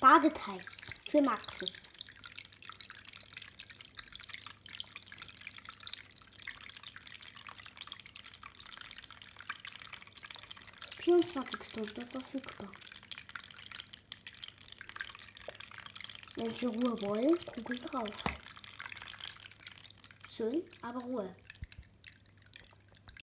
Badeteils für Maxis. Stunden verfügbar. Wenn Sie Ruhe wollen, Kugel drauf. Schön, aber Ruhe.